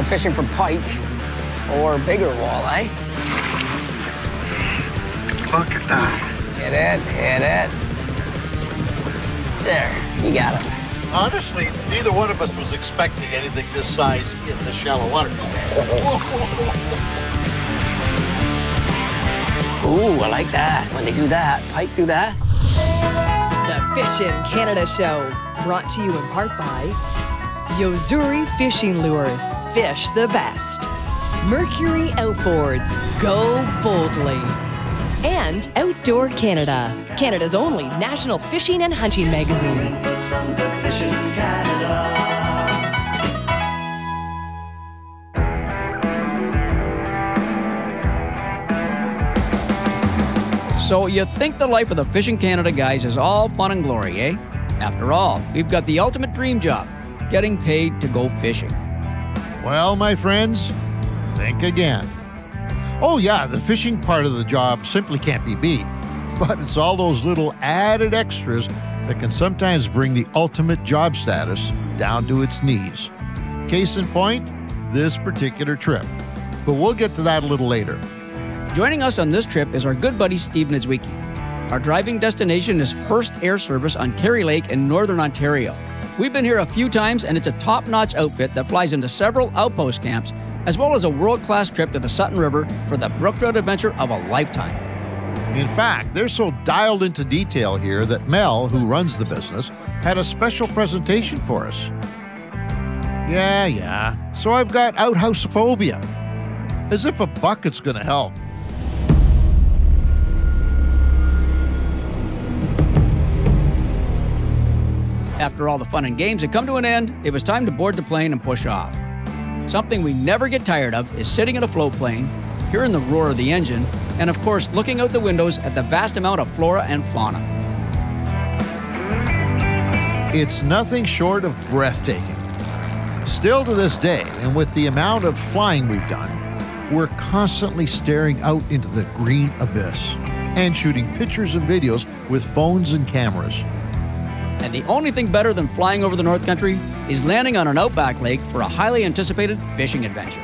I'm fishing for pike or bigger walleye. Look at that. Hit it, hit it. There, you got it. Honestly, neither one of us was expecting anything this size in the shallow water. Ooh, I like that. When they do that, pike do that. The Fish'n Canada Show, brought to you in part by Yo-Zuri Fishing Lures, fish the best. Mercury Outboards, go boldly. And Outdoor Canada, Canada's only national fishing and hunting magazine. So you think the life of the Fish'n Canada guys is all fun and glory, eh? After all, we've got the ultimate dream job getting paid to go fishing. Well, my friends, think again. Oh, yeah, the fishing part of the job simply can't be beat, but it's all those little added extras that can sometimes bring the ultimate job status down to its knees. Case in point, this particular trip. But we'll get to that a little later. Joining us on this trip is our good buddy Steve Niedzwiecki. Our driving destination is Hearst Air Service on Carey Lake in Northern Ontario. We've been here a few times, and it's a top notch outfit that flies into several outpost camps, as well as a world class trip to the Sutton River for the brook Road adventure of a lifetime. In fact, they're so dialed into detail here that Mel, who runs the business, had a special presentation for us. Yeah, yeah. So I've got outhouse phobia. As if a bucket's gonna help. After all the fun and games had come to an end, it was time to board the plane and push off. Something we never get tired of is sitting in a float plane, hearing the roar of the engine, and of course, looking out the windows at the vast amount of flora and fauna. It's nothing short of breathtaking. Still to this day, and with the amount of flying we've done, we're constantly staring out into the green abyss and shooting pictures and videos with phones and cameras. And the only thing better than flying over the North Country is landing on an outback lake for a highly anticipated fishing adventure.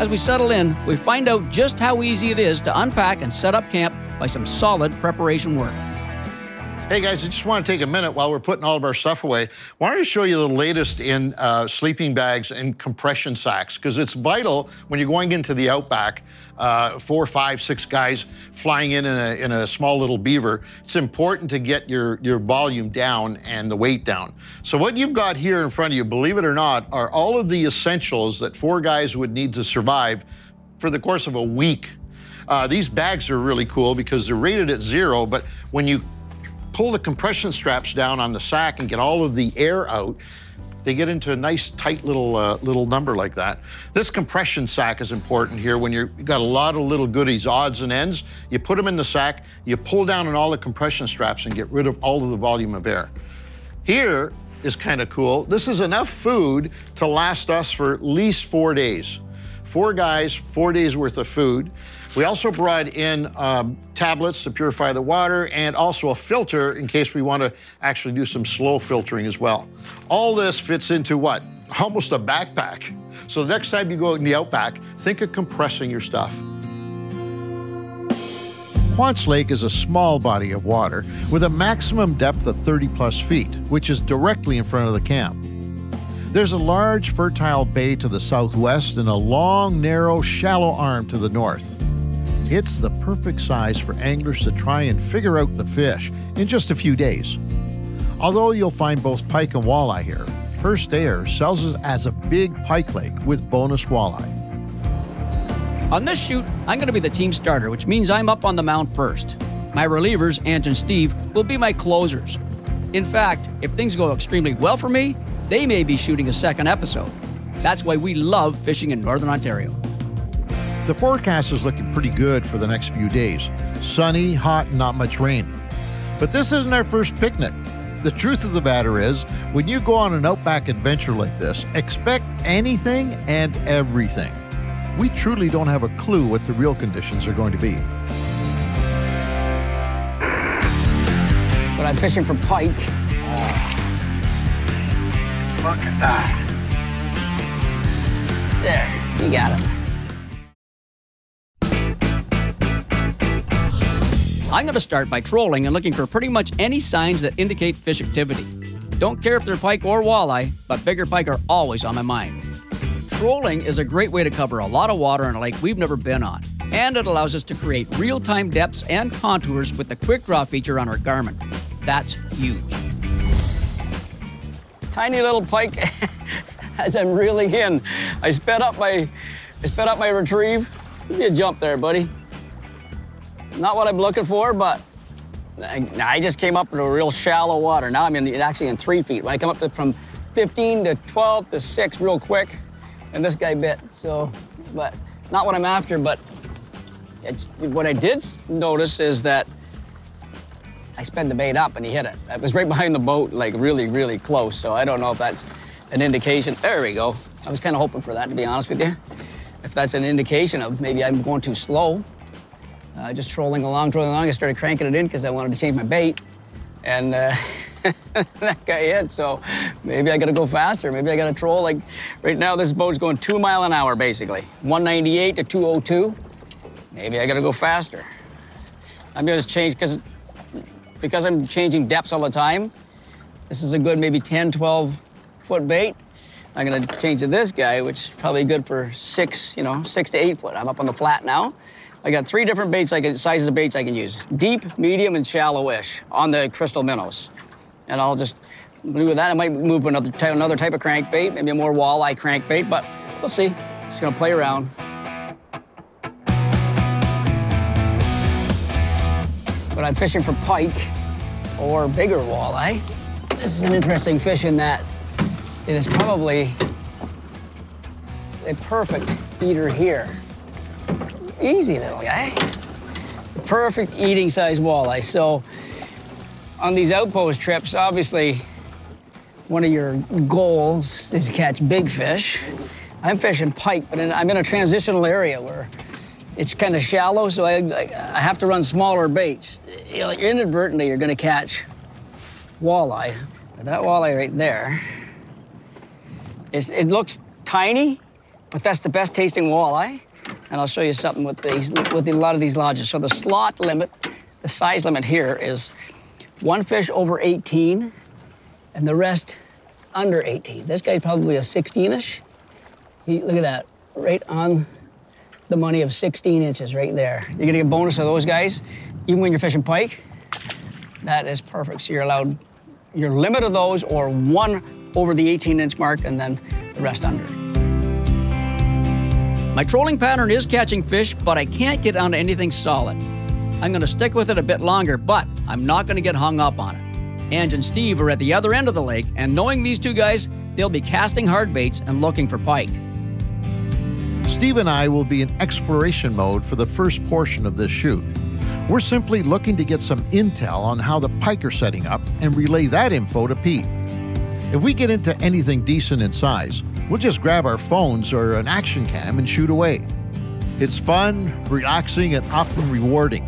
As we settle in, we find out just how easy it is to unpack and set up camp by some solid preparation work. Hey guys, I just want to take a minute while we're putting all of our stuff away. Why don't I show you the latest in uh, sleeping bags and compression sacks? Because it's vital when you're going into the outback, uh, four, five, six guys flying in in a, in a small little beaver. It's important to get your, your volume down and the weight down. So what you've got here in front of you, believe it or not, are all of the essentials that four guys would need to survive for the course of a week. Uh, these bags are really cool because they're rated at zero, but when you pull the compression straps down on the sack and get all of the air out, they get into a nice tight little uh, little number like that. This compression sack is important here when you've got a lot of little goodies, odds and ends. You put them in the sack, you pull down on all the compression straps and get rid of all of the volume of air. Here is kind of cool. This is enough food to last us for at least four days. Four guys, four days worth of food. We also brought in um, tablets to purify the water and also a filter in case we want to actually do some slow filtering as well. All this fits into what? Almost a backpack. So the next time you go in the outback, think of compressing your stuff. Quantz Lake is a small body of water with a maximum depth of 30 plus feet, which is directly in front of the camp. There's a large fertile bay to the southwest and a long, narrow, shallow arm to the north. It's the perfect size for anglers to try and figure out the fish in just a few days. Although you'll find both pike and walleye here, Hearst Air sells it as a big pike lake with bonus walleye. On this shoot, I'm going to be the team starter, which means I'm up on the mound first. My relievers, Ange and Steve, will be my closers. In fact, if things go extremely well for me, they may be shooting a second episode. That's why we love fishing in Northern Ontario. The forecast is looking pretty good for the next few days sunny, hot, and not much rain. But this isn't our first picnic. The truth of the matter is, when you go on an outback adventure like this, expect anything and everything. We truly don't have a clue what the real conditions are going to be. But I'm fishing for pike. Look at that. There, you got it. I'm going to start by trolling and looking for pretty much any signs that indicate fish activity. Don't care if they're pike or walleye, but bigger pike are always on my mind. Trolling is a great way to cover a lot of water in a lake we've never been on, and it allows us to create real time depths and contours with the Quickdraw feature on our Garmin. That's huge. Tiny little pike as I'm reeling in. I sped up my, I sped up my retrieve. Give me a jump there, buddy. Not what I'm looking for, but I, I just came up into a real shallow water. Now I'm in, actually in three feet. When I come up to, from 15 to 12 to six real quick, and this guy bit. So, but not what I'm after, but what I did notice is that I sped the bait up and he hit it. It was right behind the boat, like really, really close. So I don't know if that's an indication. There we go. I was kind of hoping for that, to be honest with you. If that's an indication of maybe I'm going too slow. Uh, just trolling along, trolling along. I started cranking it in because I wanted to change my bait. And uh, that guy hit, so maybe I gotta go faster. Maybe I gotta troll. Like right now, this boat's going two mile an hour, basically. 198 to 202. Maybe I gotta go faster. I'm gonna change because because I'm changing depths all the time. This is a good maybe 10, 12 foot bait. I'm gonna change to this guy, which is probably good for six, you know, six to eight foot. I'm up on the flat now. I got three different baits I can, sizes of baits I can use. Deep, medium, and shallowish on the crystal minnows. And I'll just do with that. I might move another, type, another type of crankbait, maybe a more walleye crankbait, but we'll see. Just gonna play around. When I'm fishing for pike or bigger walleye, this is an interesting fish in that it is probably a perfect eater here. Easy little guy. Perfect eating size walleye. So on these outpost trips, obviously one of your goals is to catch big fish. I'm fishing pike, but in, I'm in a transitional area where it's kind of shallow, so I, I, have to run smaller baits. You know, inadvertently, you're going to catch walleye. That walleye right there, it looks tiny, but that's the best tasting walleye. Eh? And I'll show you something with these, with a lot of these lodges. So the slot limit, the size limit here is one fish over 18 and the rest under 18. This guy's probably a 16-ish. Look at that, right on the money of 16 inches right there. You're gonna get a bonus of those guys, even when you're fishing pike. That is perfect. So you're allowed your limit of those or one over the 18 inch mark and then the rest under. My trolling pattern is catching fish, but I can't get onto anything solid. I'm going to stick with it a bit longer, but I'm not going to get hung up on it. Ange and Steve are at the other end of the lake, and knowing these two guys, they'll be casting hard baits and looking for pike. Steve and I will be in exploration mode for the first portion of this shoot. We're simply looking to get some intel on how the pike are setting up and relay that info to Pete. If we get into anything decent in size, We'll just grab our phones or an action cam and shoot away. It's fun, relaxing, and often rewarding.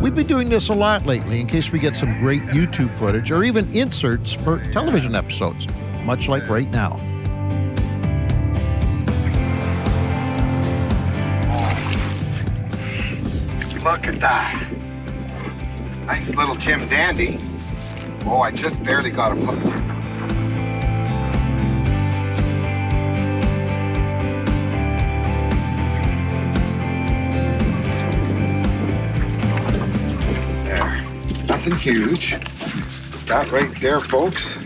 We've been doing this a lot lately in case we get some great YouTube footage or even inserts for television episodes, much like right now. Look at that. Nice little Jim Dandy. Oh, I just barely got him hooked. Nothing huge. That right there, folks,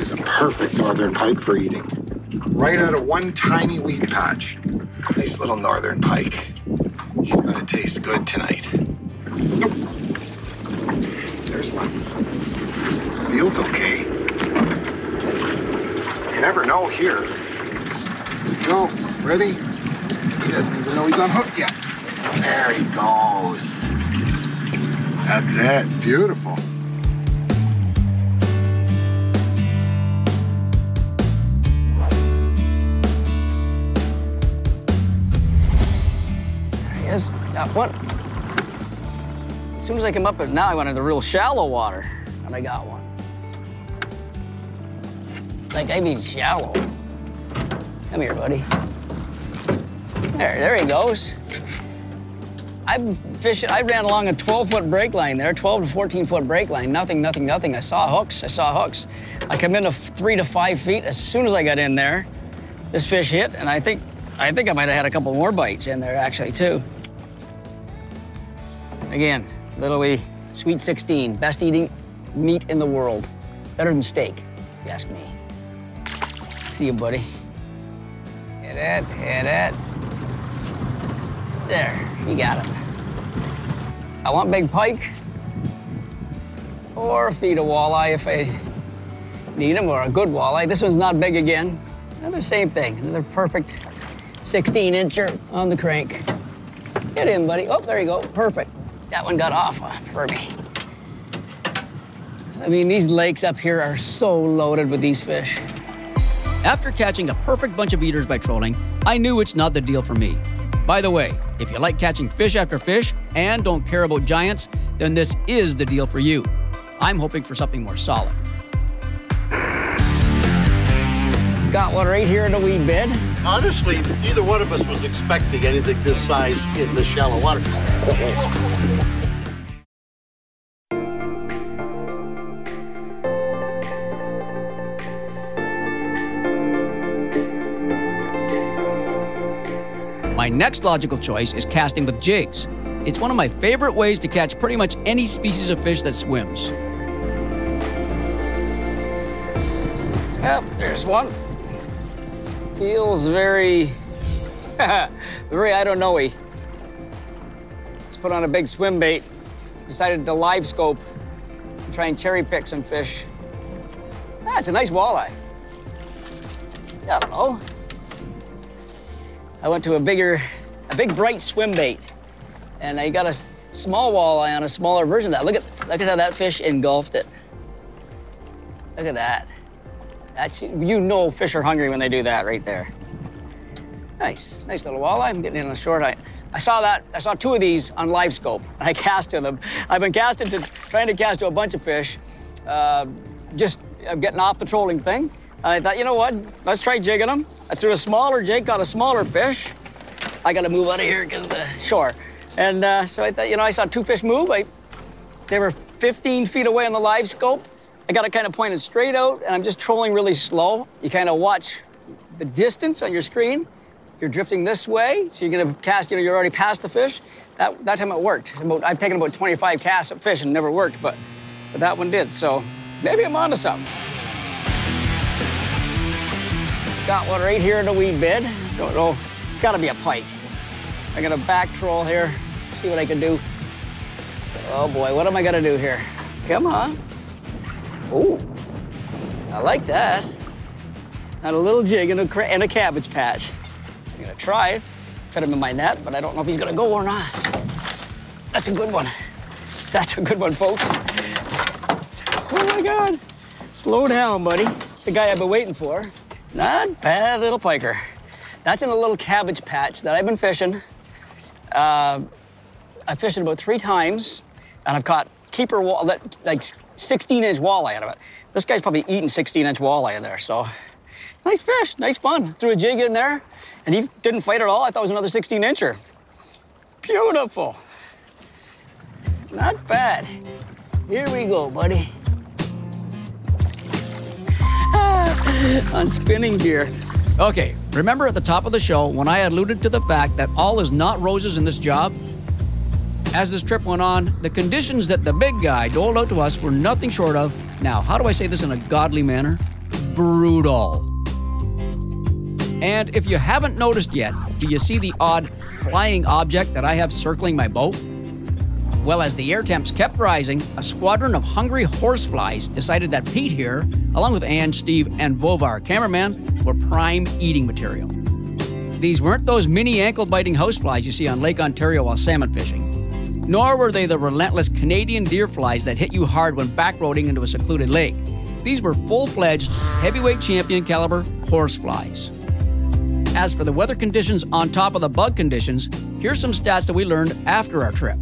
is a perfect northern pike for eating. Right out of one tiny weed patch. Nice little northern pike. He's gonna taste good tonight. There's one. Feels okay. You never know here. Go, ready? He doesn't even know he's unhooked yet. There he goes. That's it. Beautiful. Yes, got one. As soon as I came up, now I went into real shallow water, and I got one. Like, I mean shallow. Come here, buddy. There, there he goes. I'm fishing, I ran along a 12 foot break line there, 12 to 14 foot break line. Nothing, nothing, nothing. I saw hooks, I saw hooks. I come into three to five feet. As soon as I got in there, this fish hit, and I think, I think I might have had a couple more bites in there actually too. Again, little wee sweet 16, best eating meat in the world. Better than steak, if you ask me. See you, buddy. Hit it, hit it. There, you got it. I want big pike or a feed of walleye if I need them, or a good walleye. This one's not big again. Another same thing, another perfect 16 incher on the crank. Get in, buddy. Oh, there you go. Perfect. That one got off for me. I mean, these lakes up here are so loaded with these fish. After catching a perfect bunch of eaters by trolling, I knew it's not the deal for me. By the way, if you like catching fish after fish and don't care about giants, then this is the deal for you. I'm hoping for something more solid. Got one right here in the weed bed. Honestly, neither one of us was expecting anything this size in the shallow water. next logical choice is casting with jigs. It's one of my favorite ways to catch pretty much any species of fish that swims. Yep, there's one. Feels very, very I don't know-y. Let's put on a big swim bait. Decided to LiveScope and try and cherry pick some fish. Ah, a nice walleye. Hello. I went to a bigger, a big bright swim bait, and I got a small walleye on a smaller version of that. Look at, look at how that fish engulfed it. Look at that. That's, you know fish are hungry when they do that right there. Nice, nice little walleye. I'm getting in on a short. I, I saw that, I saw two of these on LiveScope. I cast to them. I've been casting to, trying to cast to a bunch of fish. Uh, just uh, getting off the trolling thing. I thought, you know what? Let's try jigging them. I threw a smaller jig, got a smaller fish. I got to move out of here because the shore. And uh, so I thought, you know, I saw two fish move. I, they were 15 feet away on the LiveScope. I got it kind of pointed straight out, and I'm just trolling really slow. You kind of watch the distance on your screen. You're drifting this way, so you're gonna cast, you know, you're already past the fish. That, that time it worked. About, I've taken about 25 casts at fish and never worked, but, but that one did. So maybe I'm onto something. Got one right here in the weed bed. Don't know. It's got to be a pike. I got gonna back troll here, see what I can do. Oh boy, what am I gonna do here? Come on. Ooh, I like that. Got a little jig and a, and a cabbage patch. I'm gonna try it. Fit him in my net, but I don't know if he's gonna go or not. That's a good one. That's a good one, folks. Oh my God. Slow down, buddy. It's the guy I've been waiting for. Not bad little piker. That's in a little cabbage patch that I've been fishing. Uh, I fished it about three times, and I've caught keeper wall, like 16 inch walleye out of it. This guy's probably eating 16 inch walleye in there, so nice fish, nice fun. Threw a jig in there, and he didn't fight at all. I thought it was another 16 incher. Beautiful. Not bad. Here we go, buddy. On spinning gear. Okay, remember at the top of the show when I alluded to the fact that all is not roses in this job? As this trip went on, the conditions that the big guy doled out to us were nothing short of, now, how do I say this in a godly manner? Brutal. And if you haven't noticed yet, do you see the odd flying object that I have circling my boat? Well, as the air temps kept rising, a squadron of hungry horseflies decided that Pete here, along with Ange, Steve, and Vovar, cameraman, were prime eating material. These weren't those mini ankle biting houseflies you see on Lake Ontario while salmon fishing. Nor were they the relentless Canadian deer flies that hit you hard when backroading into a secluded lake. These were full fledged, heavyweight champion caliber horseflies. As for the weather conditions on top of the bug conditions, here's some stats that we learned after our trip.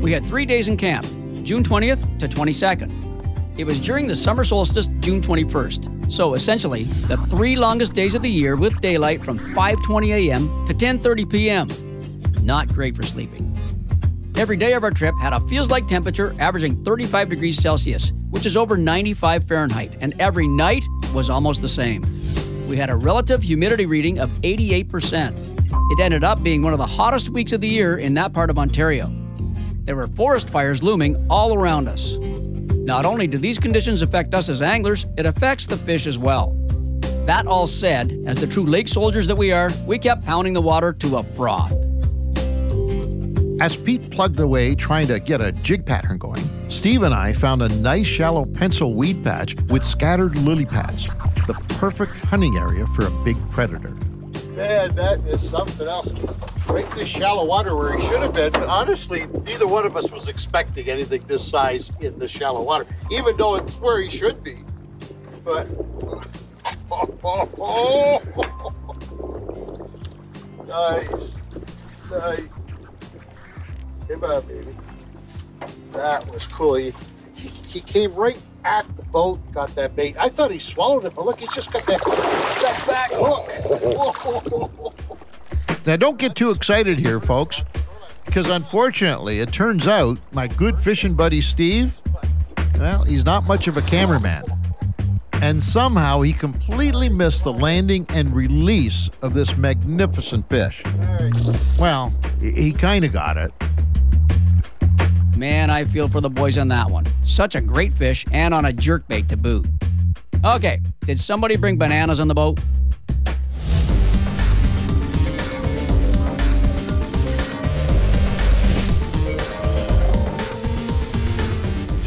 We had three days in camp, June 20th to 22nd. It was during the summer solstice, June 21st. So essentially, the three longest days of the year with daylight from 5:20 a.m. to 10:30 p.m. Not great for sleeping. Every day of our trip had a feels like temperature averaging 35 degrees Celsius, which is over 95 Fahrenheit, and every night was almost the same. We had a relative humidity reading of 88%. It ended up being one of the hottest weeks of the year in that part of Ontario. There were forest fires looming all around us. Not only do these conditions affect us as anglers, it affects the fish as well. That all said, as the true lake soldiers that we are, we kept pounding the water to a froth. As Pete plugged away trying to get a jig pattern going, Steve and I found a nice shallow pencil weed patch with scattered lily pads, the perfect hunting area for a big predator. Man, that is something else. Right in this shallow water where he should have been. But honestly, neither one of us was expecting anything this size in the shallow water, even though it's where he should be. But nice, nice. Come on, baby. That was cool. He, he, he came right at the boat, got that bait. I thought he swallowed it, but look, he's just got that, that back hook. Now, don't get too excited here, folks, because unfortunately, it turns out my good fishing buddy Steve, well, he's not much of a cameraman. And somehow he completely missed the landing and release of this magnificent fish. Well, he- kind of got it. Man, I feel for the boys on that one. Such a great fish and on a jerkbait to boot. Okay, did somebody bring bananas on the boat?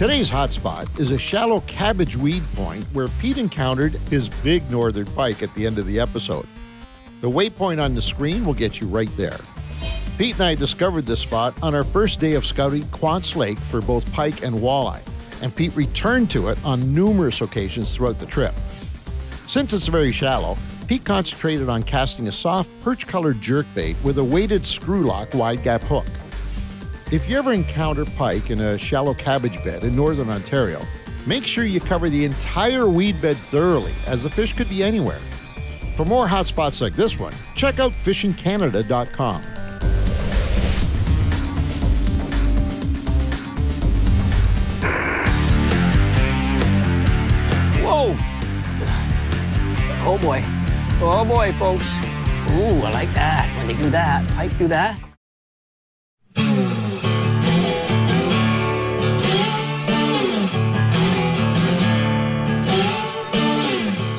Today's hotspot is a shallow cabbage weed point where Pete encountered his big northern pike at the end of the episode. The waypoint on the screen will get you right there. Pete and I discovered this spot on our first day of scouting Quantz Lake for both pike and walleye, and Pete returned to it on numerous occasions throughout the trip. Since it's very shallow, Pete concentrated on casting a soft perch colored jerkbait with a weighted screw lock wide gap hook. If you ever encounter pike in a shallow cabbage bed in northern Ontario, make sure you cover the entire weed bed thoroughly, as the fish could be anywhere. For more hotspots like this one, check out fishncanada.com. Whoa! Oh boy. Oh boy, folks. Ooh, I like that. When they do that, Pike do that.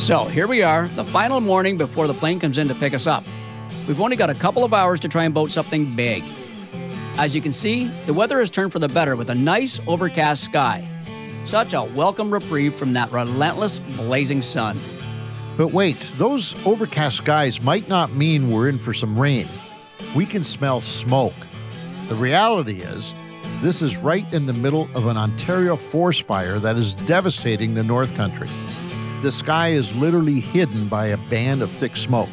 So here we are, the final morning before the plane comes in to pick us up. We've only got a couple of hours to try and boat something big. As you can see, the weather has turned for the better with a nice overcast sky. Such a welcome reprieve from that relentless blazing sun. But wait, those overcast skies might not mean we're in for some rain. We can smell smoke. The reality is, this is right in the middle of an Ontario forest fire that is devastating the North Country. The sky is literally hidden by a band of thick smoke.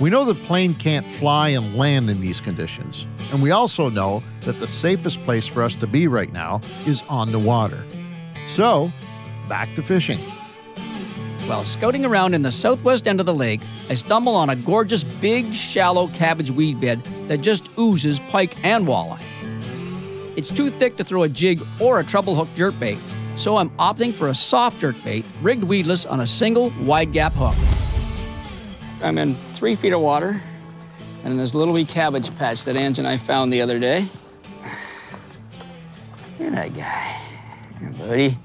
We know the plane can't fly and land in these conditions, and we also know that the safest place for us to be right now is on the water. So, back to fishing. While scouting around in the southwest end of the lake, I stumble on a gorgeous big shallow cabbage weed bed that just oozes pike and walleye. It's too thick to throw a jig or a treble hook jerkbait, so I'm opting for a soft jerkbait rigged weedless on a single wide gap hook. I'm in three feet of water, and in this little wee cabbage patch that Ange and I found the other day. Look at that guy. Here, buddy.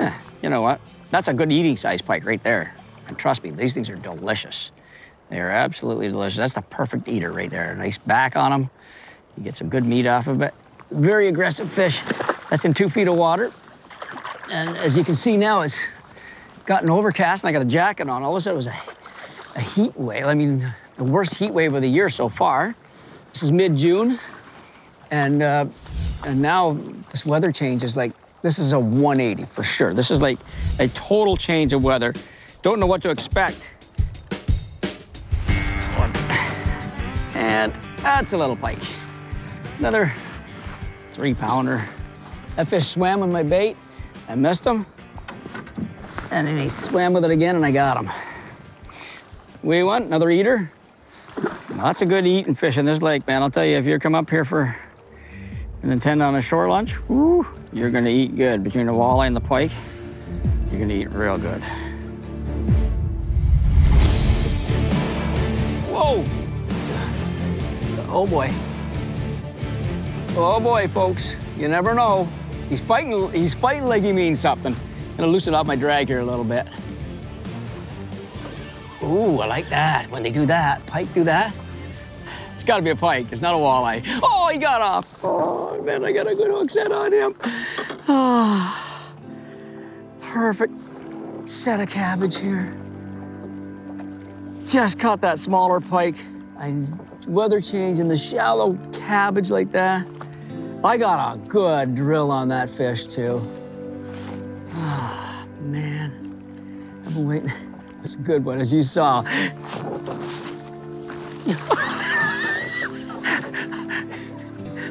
Yeah, you know what? That's a good eating size pike right there. And trust me, these things are delicious. They are absolutely delicious. That's the perfect eater right there. Nice back on them. You get some good meat off of it. Very aggressive fish. That's in two feet of water. And as you can see now, it's gotten overcast and I got a jacket on. All of a sudden, it was a a heat wave. I mean, the worst heat wave of the year so far. This is mid-June, and uh, and now this weather change is like this is a 180 for sure. This is like a total change of weather. Don't know what to expect. And that's a little pike. Another three pounder. That fish swam with my bait. I missed him. And then he swam with it again and I got him. We want another eater. Lots of good eating fish in this lake, man. I'll tell you, if you come up here for an intend on a shore lunch, woo, you're gonna eat good. Between the walleye and the pike, you're gonna eat real good. Whoa! Oh boy. Oh boy, folks. You never know. He's fighting, he's fighting like he means something. Gonna loosen up my drag here a little bit. Ooh, I like that. When they do that, pike do that. It's gotta be a pike, it's not a walleye. Oh, he got off. Oh, man, I got a good hook set on him. Ah, perfect set of cabbage here. Just caught that smaller pike. I weather change in the shallow cabbage like that. I got a good drill on that fish too. Ah, man. I've been waiting. It's a good one, as you saw.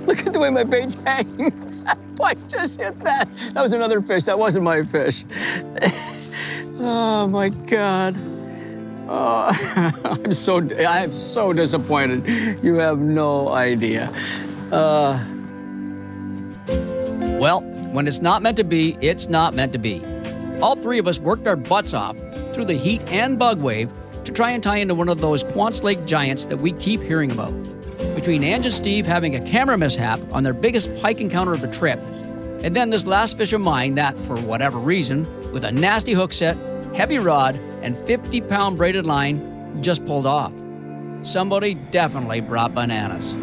Look at the way my bait's hanging. I just hit that. That was another fish. That wasn't my fish. oh my God. Oh, I'm so I am so disappointed. You have no idea. Uh, Well, when it's not meant to be, it's not meant to be. All three of us worked our butts off through the heat and bug wave to try and tie into one of those Quantz Lake giants that we keep hearing about. Between Ange and Steve having a camera mishap on their biggest pike encounter of the trip, and then this last fish of mine that, for whatever reason, with a nasty hook set, heavy rod, and 50 pound braided line, just pulled off. Somebody definitely brought bananas.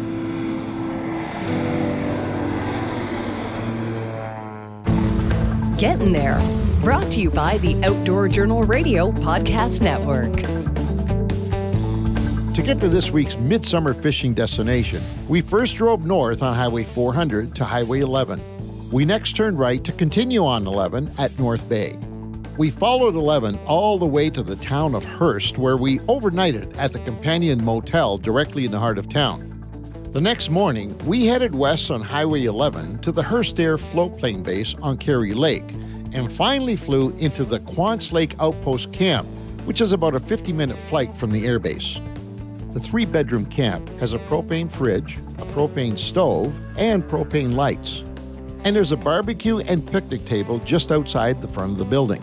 Getting there. Brought to you by the Outdoor Journal Radio Podcast Network. To get to this week's midsummer fishing destination, we first drove north on Highway 400 to Highway 11. We next turned right to continue on 11 at North Bay. We followed 11 all the way to the town of Hearst, where we overnighted at the Companion Motel directly in the heart of town. The next morning, we headed west on Highway 11 to the Hearst Air Floatplane Base on Carey Lake, and finally flew into the Quantz Lake Outpost Camp, which is about a 50 minute flight from the airbase. The three bedroom camp has a propane fridge, a propane stove, and propane lights. And there's a barbecue and picnic table just outside the front of the building.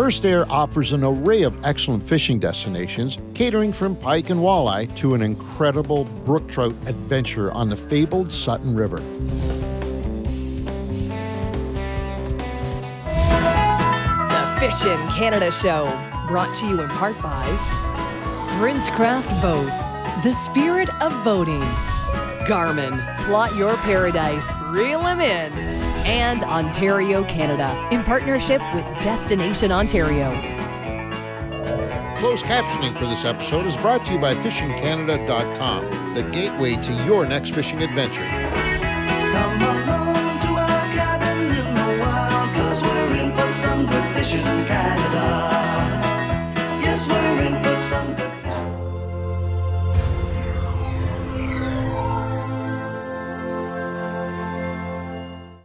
Hearst Air offers an array of excellent fishing destinations, catering from pike and walleye to an incredible brook trout adventure on the fabled Sutton River. The Fish'n Canada Show, brought to you in part by Princecraft Boats, the spirit of boating. Garmin, plot your paradise, reel 'em in. And Ontario, Canada, in partnership with Destination Ontario. Closed captioning for this episode is brought to you by FishnCanada.com, the gateway to your next fishing adventure.